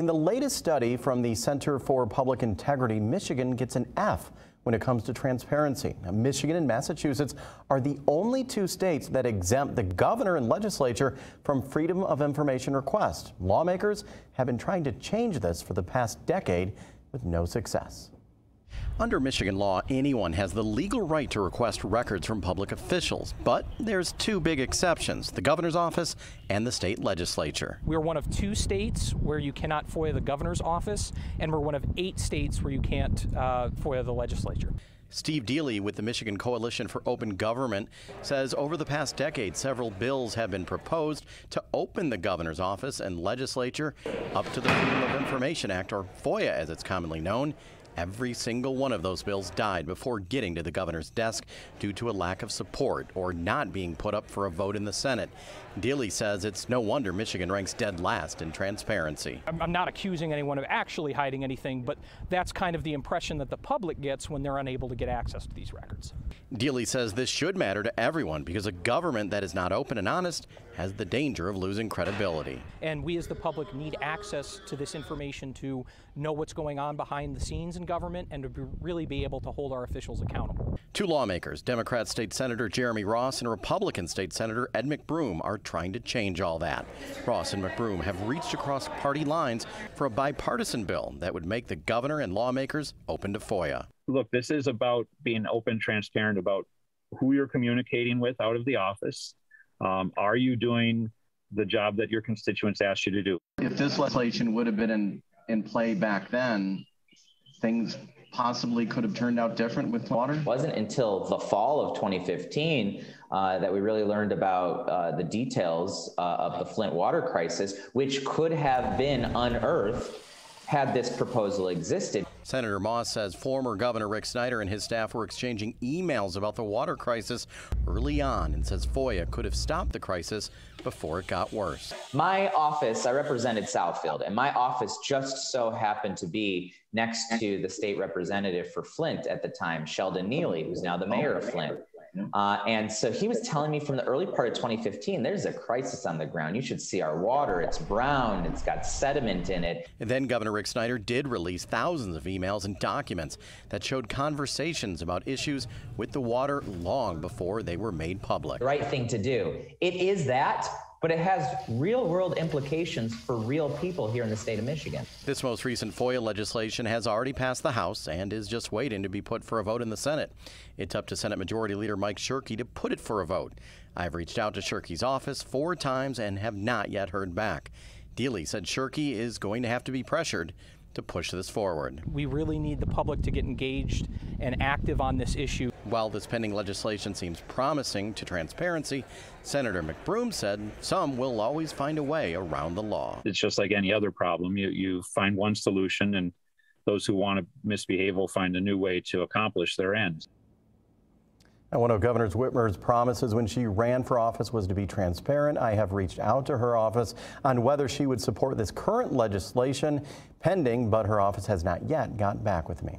In the latest study from the Center for Public Integrity, Michigan gets an F when it comes to transparency. Now, Michigan and Massachusetts are the only two states that exempt the governor and legislature from freedom of information requests. Lawmakers have been trying to change this for the past decade with no success. Under Michigan law, anyone has the legal right to request records from public officials, but there's two big exceptions, the governor's office and the state legislature. We're one of two states where you cannot FOIA the governor's office, and we're one of eight states where you can't uh, FOIA the legislature. Steve Delie with the Michigan Coalition for Open Government says over the past decade, several bills have been proposed to open the governor's office and legislature up to the Freedom of Information Act, or FOIA as it's commonly known. Every single one of those bills died before getting to the governor's desk due to a lack of support or not being put up for a vote in the Senate. Delie says it's no wonder Michigan ranks dead last in transparency. I'm not accusing anyone of actually hiding anything, but that's kind of the impression that the public gets when they're unable to get access to these records. Delie says this should matter to everyone because a government that is not open and honest has the danger of losing credibility. And we as the public need access to this information to know what's going on behind the scenes in government and to be, really be able to hold our officials accountable. Two lawmakers, Democrat State Senator Jeremy Moss and Republican State Senator Ed McBroom, are trying to change all that. Moss and McBroom have reached across party lines for a bipartisan bill that would make the governor and lawmakers open to FOIA. Look, this is about being open, transparent about who you're communicating with out of the office. Um, are you doing the job that your constituents asked you to do? If this legislation would have been in, in play back then, things possibly could have turned out different with water? It wasn't until the fall of 2015 uh, that we really learned about uh, the details uh, of the Flint water crisis, which could have been unearthed had this proposal existed. Senator Moss says former Governor Rick Snyder and his staff were exchanging emails about the water crisis early on and says FOIA could have stopped the crisis before it got worse. My office, I represented Southfield, and my office just so happened to be next to the state representative for Flint at the time, Sheldon Neeley, who's now the mayor of oh. Flint. Uh, and so he was telling me from the early part of 2015, there's a crisis on the ground. You should see our water. It's brown, it's got sediment in it. And then Governor Rick Snyder did release thousands of emails and documents that showed conversations about issues with the water long before they were made public. The right thing to do. It is that but it has real world implications for real people here in the state of Michigan. This most recent FOIA legislation has already passed the House and is just waiting to be put for a vote in the Senate. It's up to Senate Majority Leader Mike Shirkey to put it for a vote. I've reached out to Shirkey's office four times and have not yet heard back. Delie said Shirkey is going to have to be pressured to push this forward. We really need the public to get engaged and active on this issue. While this pending legislation seems promising to transparency, Senator McBroom said some will always find a way around the law. It's just like any other problem. You, you find one solution, and those who want to misbehave will find a new way to accomplish their ends. And one of Governor Whitmer's promises when she ran for office was to be transparent. I have reached out to her office on whether she would support this current legislation pending, but her office has not yet got back with me.